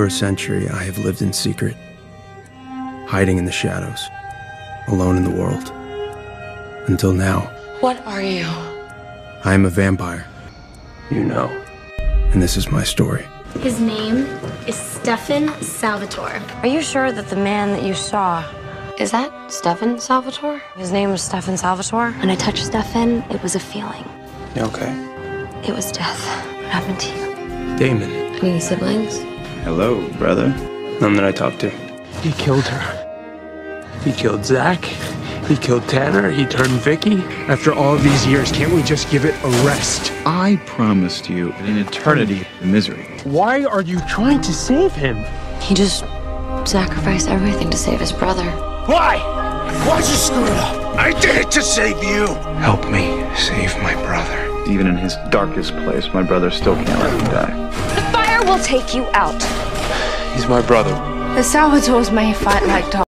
For a century, I have lived in secret, hiding in the shadows, alone in the world. Until now, What are you? I am a vampire. You know. And this is my story. His name is Stefan Salvatore. Are you sure that the man that you saw, Is that Stefan Salvatore? his name was Stefan Salvatore? When I touched Stefan, it was a feeling. You okay? It was death. What happened to you? Damon. Any siblings? Hello, brother. None that I talked to. He killed her. He killed Zach. He killed Tanner. He turned Vicki. After all these years, can't we just give it a rest? I promised you an eternity of misery. Why are you trying to save him? He just sacrificed everything to save his brother. Why? Why'd you screw it up? I did it to save you. Help me save my brother. Even in his darkest place, my brother still can't let him die. Will take you out. He's my brother. The Salvatores may fight like dogs.